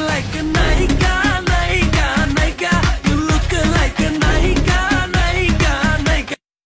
like a night.